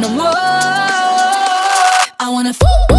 no more. I wanna fool.